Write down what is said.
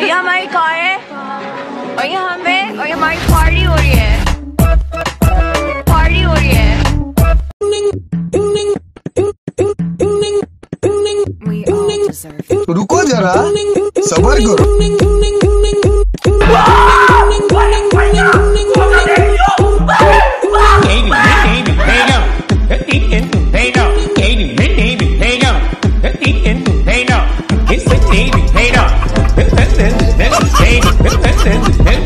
ये हमारी कार है और ये हमें और ये हमारी पार्टी हो रही है। रुको जरा, सबर करो। Hey.